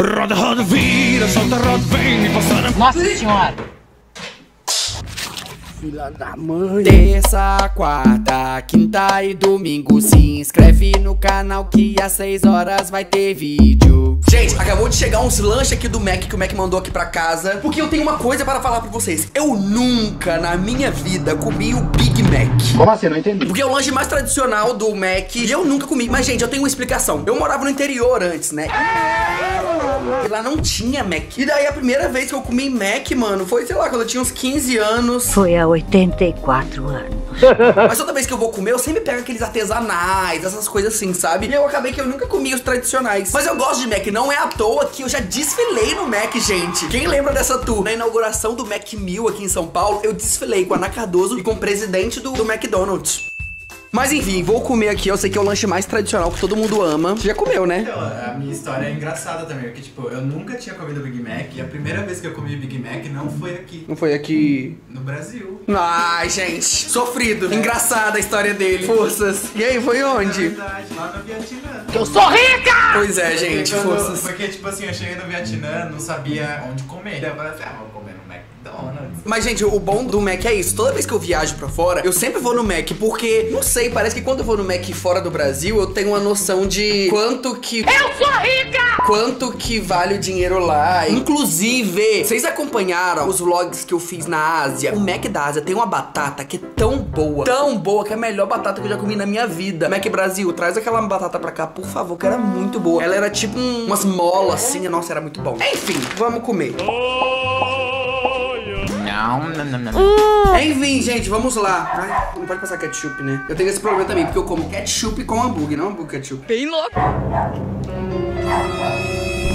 Roda, roda, vira, solta, roda, vem me passando. Nossa senhora! Filha da mãe. Terça, quarta, quinta e domingo. Se inscreve no canal que às 6 horas vai ter vídeo. Gente, acabou de chegar uns lanches aqui do Mac que o Mac mandou aqui pra casa. Porque eu tenho uma coisa para falar pra vocês. Eu nunca na minha vida comi o Big Mac. Como assim? Não entendi. Porque é o lanche mais tradicional do Mac e eu nunca comi. Mas, gente, eu tenho uma explicação. Eu morava no interior antes, né? E lá não tinha Mac. E daí a primeira vez que eu comi Mac, mano, foi, sei lá, quando eu tinha uns 15 anos. Foi há 84 anos. Mas toda vez que eu vou comer, eu sempre pego aqueles artesanais, essas coisas assim, sabe? E eu acabei que eu nunca comi os tradicionais. Mas eu gosto de Mac, não é à toa que eu já desfilei no Mac, gente. Quem lembra dessa tour? Na inauguração do Mac 1000 aqui em São Paulo, eu desfilei com a Ana Cardoso e com o presidente do, do McDonald's. Mas enfim, vou comer aqui. Eu sei que é o lanche mais tradicional que todo mundo ama. Você já comeu, né? Então, a minha história é engraçada também, porque tipo, eu nunca tinha comido Big Mac e a primeira vez que eu comi Big Mac não foi aqui, Não foi aqui. no Brasil. Ai, gente. Sofrido. Engraçada a história dele. Forças. E aí, foi Na onde? verdade, lá no Vietnã. Eu sou rica! Pois é, gente. Porque, quando- Forças. porque, tipo assim, eu cheguei no Vietnã, não sabia onde comer. Daí eu falei assim, ah, vou. Mas, gente, o bom do Mac é isso. Toda vez que eu viajo pra fora, eu sempre vou no Mac, porque, não sei, parece que quando eu vou no Mac fora do Brasil, eu tenho uma noção de quanto que. Eu sou rica! Quanto que vale o dinheiro lá. Inclusive, vocês acompanharam os vlogs que eu fiz na Ásia? O Mac da Ásia tem uma batata que é tão boa, tão boa, que é a melhor batata que eu já comi na minha vida. Mac Brasil, traz aquela batata pra cá, por favor, que era muito boa. Ela era tipo um- umas molas assim, nossa, era muito bom. Enfim, vamos comer. Não. Enfim, gente, vamos lá. Ai, não pode passar ketchup, né? Eu tenho esse problema também, porque eu como ketchup com hambúrguer, não hambúrguer ketchup. Bem louco!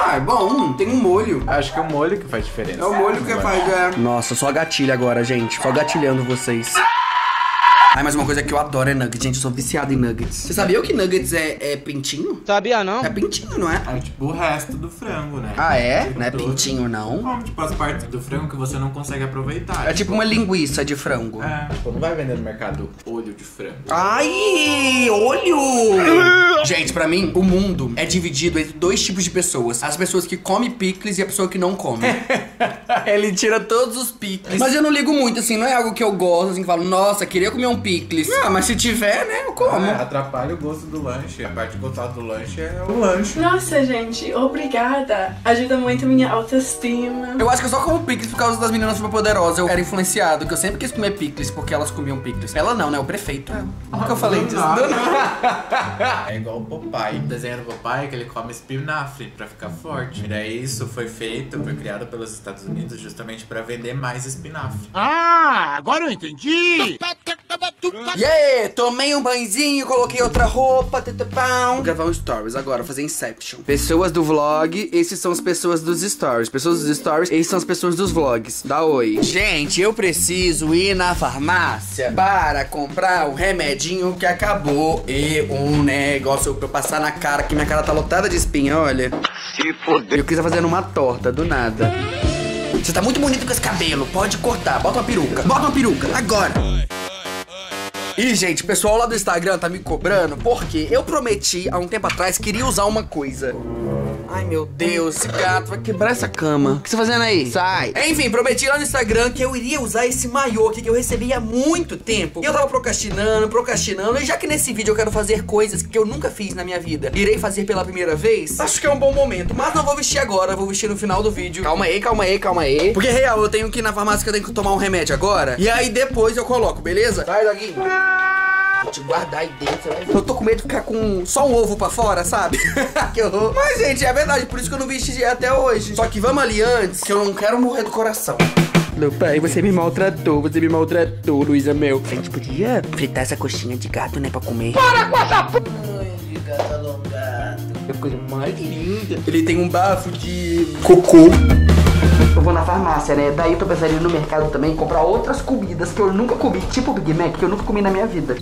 Ah, é bom, tem um molho. Acho que é o molho que faz diferença. É o molho que faz, é. Nossa, só gatilho agora, gente. Só gatilhando vocês. Ai, mas uma coisa que eu adoro é nuggets, gente. Eu sou viciado em nuggets. Você sabia que nuggets é, é pintinho? Sabia não? É pintinho, não é? É tipo o resto do frango, né? Ah, é? Tipo, Não é todo. pintinho, não? Como, tipo, as partes do frango que você não consegue aproveitar. É tipo uma linguiça de frango. É, tipo, não vai vender no mercado olho de frango. Ai, olho! Gente, pra mim, o mundo é dividido entre dois tipos de pessoas. As pessoas que comem picles e a pessoa que não come. Ele tira todos os picles. Mas eu não ligo muito, assim, não é algo que eu gosto, assim, que falo, nossa, queria comer um picles. Ah, mas se tiver, né, eu como. É, atrapalha o gosto do lanche. A parte gostosa do lanche é o lanche. Nossa, gente, obrigada. Ajuda muito a minha autoestima. Eu acho que eu só como picles por causa das meninas superpoderosas. Eu era influenciado, que eu sempre quis comer picles porque elas comiam picles. Ela não, né? O prefeito. Como que eu falei disso? É igual o Popeye. O desenho do Popeye que ele come espinafre pra ficar forte. E daí isso foi feito, foi criado pelos Estados Unidos justamente pra vender mais espinafre. Ah, agora eu entendi. Yeah! Tomei um banhozinho, coloquei outra roupa, tetepão. Vou gravar um stories agora, fazer Inception. Pessoas do vlog, esses são as pessoas dos stories. Pessoas dos stories, esses são as pessoas dos vlogs. Dá oi. Gente, eu preciso ir na farmácia para comprar um remedinho que acabou e um negócio pra eu passar na cara, que minha cara tá lotada de espinha, olha. Se foder. Eu quis fazendo uma torta, do nada. Você tá muito bonito com esse cabelo, pode cortar, bota uma peruca. Bota uma peruca, agora. E, gente, o pessoal lá do Instagram tá me cobrando porque eu prometi há um tempo atrás que iria usar uma coisa. Ai, meu Deus, esse gato vai quebrar essa cama. O que você tá fazendo aí? Sai. Enfim, prometi lá no Instagram que eu iria usar esse maiô aqui que eu recebi há muito tempo. E eu tava procrastinando, procrastinando. E já que nesse vídeo eu quero fazer coisas que eu nunca fiz na minha vida, irei fazer pela primeira vez, acho que é um bom momento. Mas não vou vestir agora, vou vestir no final do vídeo. Calma aí, calma aí, calma aí. Porque, real, eu tenho que ir na farmácia que eu tenho que tomar um remédio agora. E aí depois eu coloco, beleza? Vai, Doguinho. Vou te guardar aí dentro. você vai ver. Eu tô com medo de ficar com só um ovo pra fora, sabe? que horror. Mas, gente, é verdade. Por isso que eu não vesti até hoje. Só que vamos ali antes, que eu não quero morrer do coração. Meu pai, você me maltratou, você me maltratou, Luísa meu. A gente podia fritar essa coxinha de gato, né, pra comer? Para com essa p... Ai, de gato alongado. É a coisa mais linda. Ele tem um bafo de cocô. Eu vou na farmácia, né? Daí eu tô pensando em ir no mercado também comprar outras comidas que eu nunca comi, tipo Big Mac, que eu nunca comi na minha vida.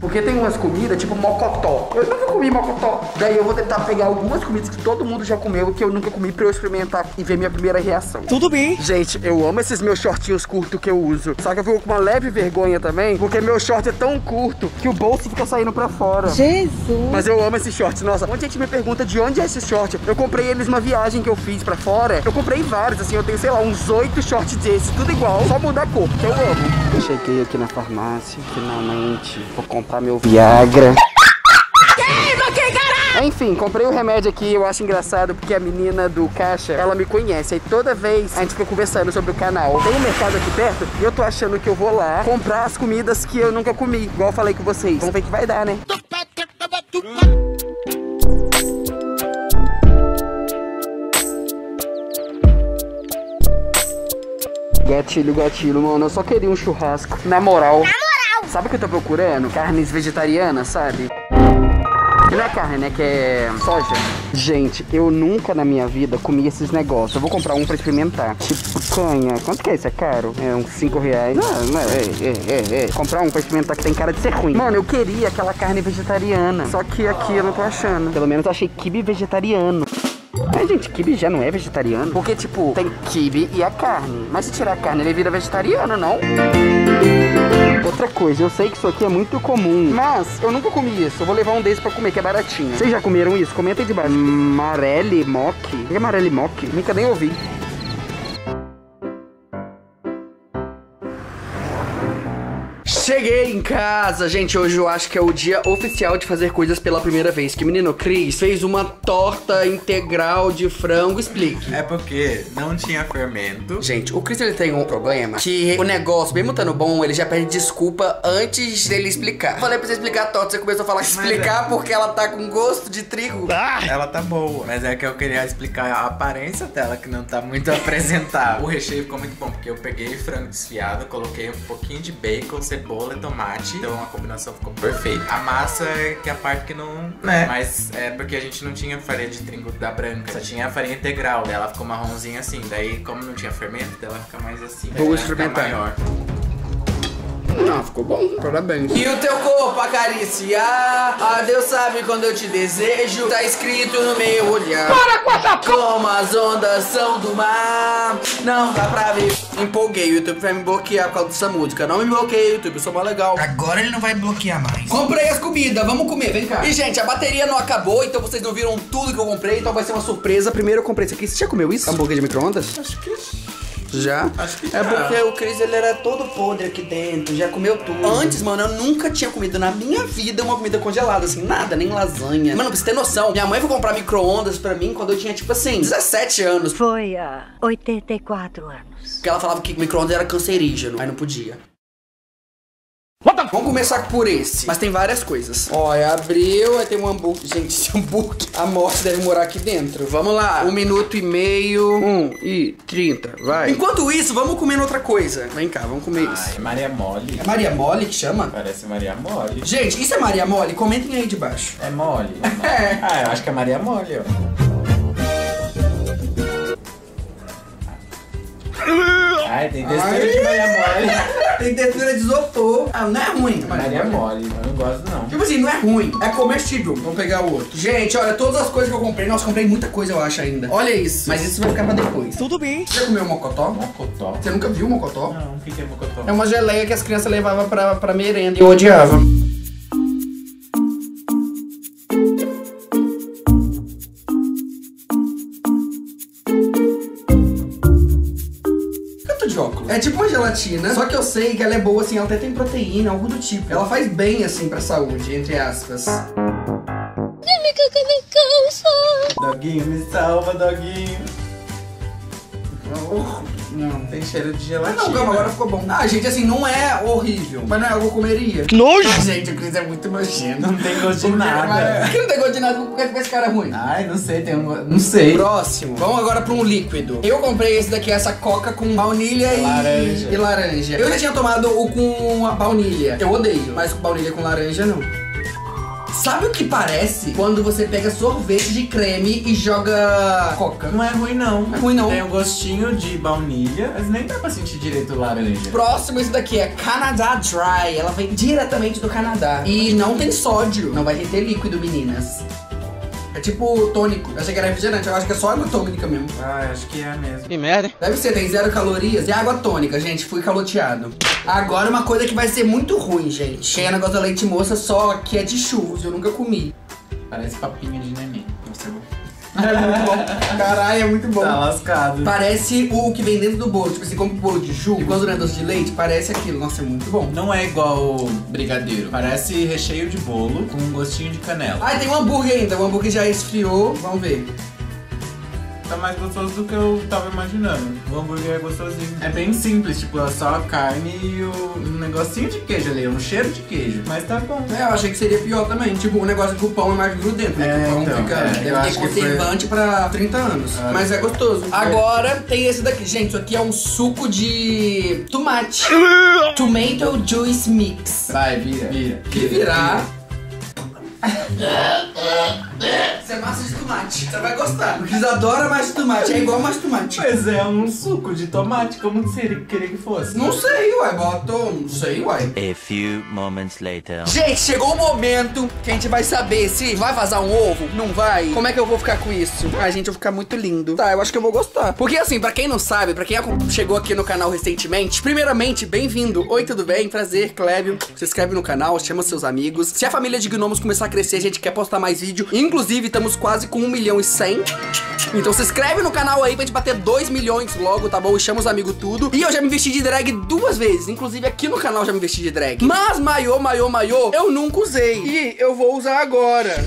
Porque tem umas comidas, tipo mocotó. Eu nunca comi mocotó. Daí eu vou tentar pegar algumas comidas que todo mundo já comeu que eu nunca comi pra eu experimentar e ver minha primeira reação. Tudo bem. Gente, eu amo esses meus shortinhos curtos que eu uso. Só que eu fico com uma leve vergonha também, porque meu short é tão curto que o bolso fica saindo pra fora. Jesus. Mas eu amo esses shorts. Nossa, muita gente me pergunta de onde é esse short. Eu comprei eles numa viagem que eu fiz pra fora. Eu comprei vários, assim, eu tenho, sei lá, uns oito shorts desses, tudo igual, só mudar a cor, que eu amo. Cheguei aqui na farmácia, finalmente. Vou comprar meu Viagra. Enfim, comprei o remédio aqui, eu acho engraçado porque a menina do caixa, ela me conhece. Aí toda vez a gente fica conversando sobre o canal. Tem um mercado aqui perto e eu tô achando que eu vou lá comprar as comidas que eu nunca comi. Igual eu falei com vocês. Vamos ver que vai dar, né? Gatilho, gatilho, mano. Eu só queria um churrasco. Na moral. Na moral. Sabe o que eu tô procurando? Carnes vegetarianas, sabe? Não é carne, né? Que é soja. Gente, eu nunca na minha vida comi esses negócios. Eu vou comprar um pra experimentar. Tipo, canha. Quanto que é isso? É caro? É uns 5 reais. Não, não, é, é, é, é. Comprar um pra experimentar que tem cara de ser ruim. Mano, eu queria aquela carne vegetariana. Só que aqui eu não tô achando. Pelo menos eu achei kibe vegetariano. Mas, gente, kibe já não é vegetariano. Porque, tipo, tem kibe e a carne. Mas se tirar a carne, ele vira vegetariano, não? Outra coisa, eu sei que isso aqui é muito comum, mas eu nunca comi isso. Eu vou levar um desses pra comer, que é baratinho. Vocês já comeram isso? Comenta aí de baixo. Marelle mock? O que é marelle mock? Nunca nem ouvi. Cheguei em casa, gente. Hoje eu acho que é o dia oficial de fazer coisas pela primeira vez. Que menino Cris fez uma torta integral de frango. Explique. É porque não tinha fermento. Gente, o Chris ele tem um problema que o negócio, mesmo estando bom, ele já pede desculpa antes dele explicar. Falei pra você explicar a torta, você começou a falar que explicar porque ela tá com gosto de trigo. Ela tá boa. Mas é que eu queria explicar a aparência dela, que não tá muito apresentável. O recheio ficou muito bom, porque eu peguei frango desfiado, coloquei um pouquinho de bacon, cebola tomate. Então a combinação ficou perfeita. A massa é que é a parte que não. né? Mas é porque a gente não tinha farinha de trigo da branca, só tinha a farinha integral. Daí ela ficou marronzinha assim. Daí, como não tinha fermento, ela fica mais assim. Vou experimentar. Maior. Não, ficou bom. Parabéns. E o teu corpo acariciar. Ah, Deus sabe quando eu te desejo. Tá escrito no meu olhar. Com essa Como as ondas são do mar. Não dá pra ver. Empolguei. O YouTube vai me bloquear por causa dessa música. Não me bloqueie, YouTube. Eu sou mó legal. Agora ele não vai bloquear mais. Comprei as comidas, vamos comer, vem cá. E, gente, a bateria não acabou, então vocês não viram tudo que eu comprei, então vai ser uma surpresa. Primeiro eu comprei isso aqui. Você já comeu isso? Hambúrguer de micro-ondas? Acho que já? Acho que É já. porque o Chris, ele era todo podre aqui dentro, já comeu tudo. Antes, mano, eu nunca tinha comido na minha vida uma comida congelada, assim, nada, nem lasanha. Mano, pra você ter noção, minha mãe foi comprar micro-ondas pra mim quando eu tinha, tipo assim, 17 anos. Foi há 84 anos. Porque ela falava que micro-ondas era cancerígeno, aí não podia. Vamos começar por esse. Mas tem várias coisas. Ó, é abriu, aí tem um hambúrguer. Gente, esse hambúrguer, a morte deve morar aqui dentro. Vamos lá. Um minuto e meio. Um e trinta, vai. Enquanto isso, vamos comendo outra coisa. Vem cá, vamos comer isso. Ai, Maria Mole. É Maria Mole que chama? Parece Maria Mole. Gente, isso é Maria Mole? Comentem aí de baixo. É mole. É. Ah, eu acho que é Maria Mole, ó. Ai, tem textura de Maria Mole. Tem textura de isopor. Ah, não é ruim. Maria Mole, eu não gosto não. Tipo assim, não é ruim, é comestível. Vamos pegar o outro. Gente, olha, todas as coisas que eu comprei, nossa, comprei muita coisa, eu acho ainda. Olha isso. Mas isso vai ficar pra depois. Tudo bem. Você já comeu mocotó? Mocotó? Você nunca viu mocotó? Não, o que que é mocotó? É uma geleia que as crianças levavam pra, pra merenda. Eu odiava. Gelatina, só que eu sei que ela é boa, assim, ela até tem proteína, algo do tipo. Ela faz bem, assim, pra saúde, entre aspas. Doguinho, me salva, doguinho. Não. Tem cheiro de gelatina. não, calma, agora ficou bom. Ah, gente, assim, não é horrível, mas não é algo que eu comeria. Nojo. Ah, gente, o Cris é muito nojento. Não tem gosto de nada. Por que não tem gosto de nada? Por que esse cara é ruim? Ai, não sei, tem um... Não sei. Próximo. Vamos agora pra um líquido. Eu comprei esse daqui, essa coca com baunilha e Laranja. e laranja. Eu já tinha tomado o com a baunilha. Eu odeio, mas com baunilha com laranja não. Sabe o que parece? Quando você pega sorvete de creme e joga coca. Não é ruim, não. É ruim, não. Tem um gostinho de baunilha, mas nem dá pra sentir direito o laranja. Próximo, esse daqui é Canadá Dry. Ela vem diretamente do Canadá. E não tem sódio. Não vai reter líquido, meninas. É tipo tônico. Eu achei que era refrigerante. Eu acho que é só água tônica mesmo. Ah, acho que é mesmo. Que merda, hein? Deve ser, tem zero calorias e água tônica, gente. Fui caloteado. Agora uma coisa que vai ser muito ruim, gente. Que é negócio da leite moça, só que é de churros. Eu nunca comi. Parece papinha de neném. É muito bom. Caralho, é muito bom. tá lascado. Parece o que vem dentro do bolo. Tipo, você compra um bolo de e quando não é doce de leite, parece aquilo. Nossa, é muito bom. Não é igual o brigadeiro. Parece recheio de bolo com um gostinho de canela. Ah, tem um hambúrguer ainda. O hambúrguer já esfriou. Vamos ver. Tá mais gostoso do que eu tava imaginando. O hambúrguer é gostosinho. É bem simples, tipo, é só a carne e o um negocinho de queijo ali, um cheiro de queijo. Mas tá bom. É, eu achei que seria pior também. Tipo, o negócio que o pão é mais grudento, né? É, que o pão então, fica. é, eu deve ter que foi- conservante pra 30 anos. Ah. Mas é gostoso. Agora tem esse daqui, gente. Isso aqui é um suco de tomate. Tomato Juice Mix. Vai, vira, vira. Que virar. Isso é massa de tomate. Você vai gostar. O Cris adora massa de tomate. É igual massa de tomate. Mas é um suco de tomate, como que seria que queria que fosse? Não sei, uai. Botou. Não sei, uai. A few moments later. Gente, chegou o momento que a gente vai saber se vai vazar um ovo, não vai. Como é que eu vou ficar com isso? Ai, gente, eu vou ficar muito lindo. Tá, eu acho que eu vou gostar. Porque assim, pra quem não sabe, pra quem chegou aqui no canal recentemente, primeiramente, bem-vindo. Oi, tudo bem? Prazer, Clébio. Se inscreve no canal, chama seus amigos. Se a família de gnomos começar a crescer, a gente quer postar mais vídeo. Inclusive, estamos quase com 1 milhão e 100. Então se inscreve no canal aí pra gente bater 2 milhões logo, tá bom? E chama os amigos tudo. E eu já me vesti de drag duas vezes. Inclusive aqui no canal já me vesti de drag. Mas maiô, maiô, maiô, eu nunca usei. E eu vou usar agora.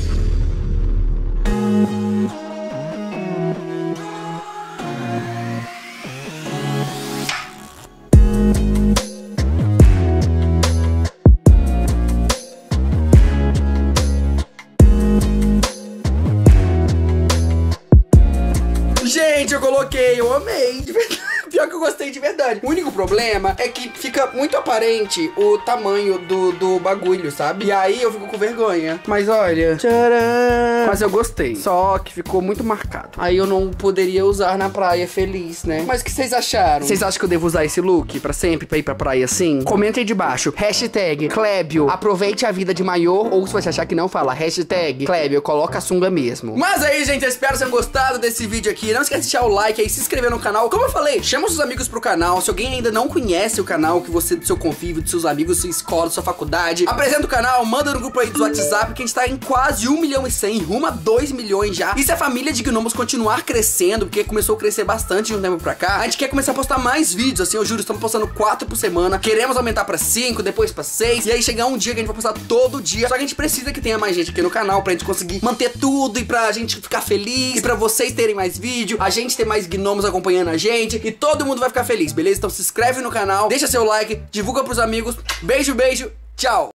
Gente, eu coloquei, eu amei. De verdade. Pior que eu gostei de verdade. O único problema é que fica muito aparente o tamanho do, do bagulho, sabe? E aí eu fico com vergonha. Mas olha. Tcharam! Mas eu gostei. Só que ficou muito marcado. Aí eu não poderia usar na praia feliz, né? Mas o que vocês acharam? Vocês acham que eu devo usar esse look pra sempre, pra ir pra praia assim? Comenta aí de baixo. Hashtag Clébio, aproveite a vida de maior. Ou se você achar que não, fala hashtag Clébio, coloca a sunga mesmo. Mas aí, gente, eu espero que tenham gostado desse vídeo aqui. Não esquece de deixar o like aí, se inscrever no canal. Como eu falei, chama seus amigos pro canal. Se alguém ainda não conhece o canal, que você, do seu convívio, dos seus amigos, sua escola, sua faculdade, apresenta o canal, manda no grupo aí do WhatsApp, que a gente tá em quase 1 milhão e 100, rumo a 2 milhões já. E se a família de gnomos continuar crescendo, porque começou a crescer bastante de um tempo pra cá, a gente quer começar a postar mais vídeos, assim, eu juro, estamos postando 4 por semana. Queremos aumentar pra 5, depois pra 6, e aí chegar um dia que a gente vai postar todo dia. Só que a gente precisa que tenha mais gente aqui no canal pra gente conseguir manter tudo e pra gente ficar feliz, e pra vocês terem mais vídeo, a gente ter mais gnomos acompanhando a gente, e todo mundo vai ficar feliz, beleza? Então se inscreve no canal, deixa seu like, divulga pros amigos. Beijo, beijo, tchau!